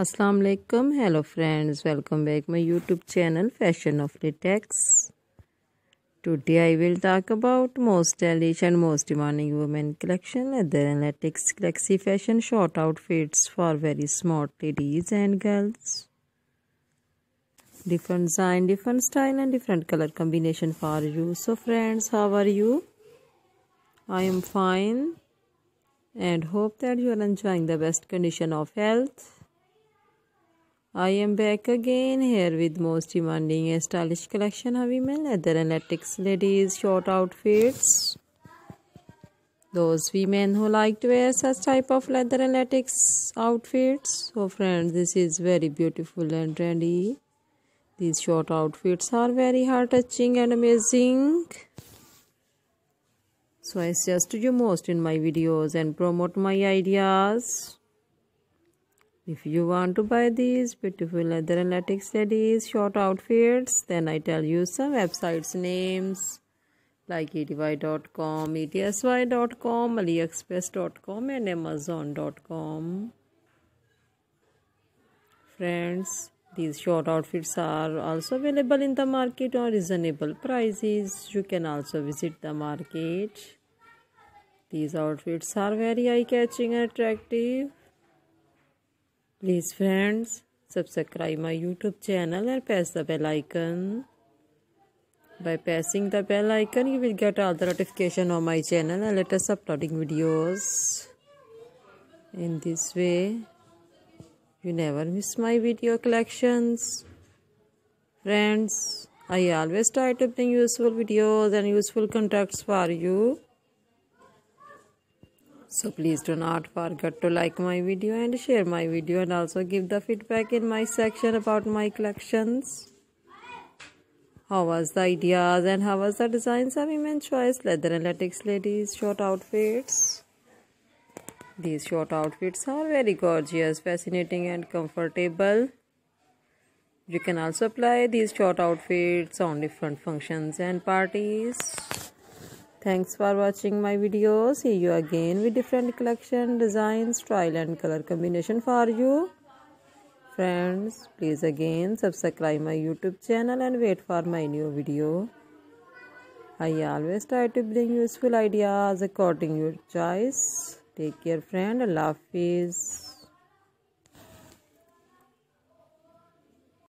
Assalamu alaikum. Hello friends. Welcome back my youtube channel fashion of latex today i will talk about most stylish and most demanding women collection leather and latex flexi fashion short outfits for very smart ladies and girls. Different design different style and different color combination for you. So friends how are you? I am fine and hope that you are enjoying the best condition of health I am back again here with most demanding and stylish collection of women leather and latex ladies short outfits. Those women who like to wear such type of leather and latex outfits. So friends, this is very beautiful and trendy. These short outfits are very heart touching and amazing. So I suggest you most in my videos and promote my ideas. If you want to buy these beautiful leather and latex ladies short outfits, then I tell you some websites names like ety.com, etsy.com, aliexpress.com and amazon.com. Friends, these short outfits are also available in the market on reasonable prices. You can also visit the market. These outfits are very eye-catching and attractive. Please friends, subscribe my YouTube channel and press the bell icon. By pressing the bell icon, you will get all the notification on my channel and latest uploading videos. In this way, you never miss my video collections. Friends, I always try to bring useful videos and useful contacts for you. So please do not forget to like my video and share my video and also give the feedback in my section about my collections. How was the ideas and how was the designs of women's choice leather and latex ladies short outfits? These short outfits are very gorgeous, fascinating and comfortable. You can also apply these short outfits on different functions and parties. Thanks for watching my video. See you again with different collection, designs, style and color combination for you. Friends, please again subscribe my YouTube channel and wait for my new video. I always try to bring useful ideas according to your choice. Take care friend. Allah Hafiz.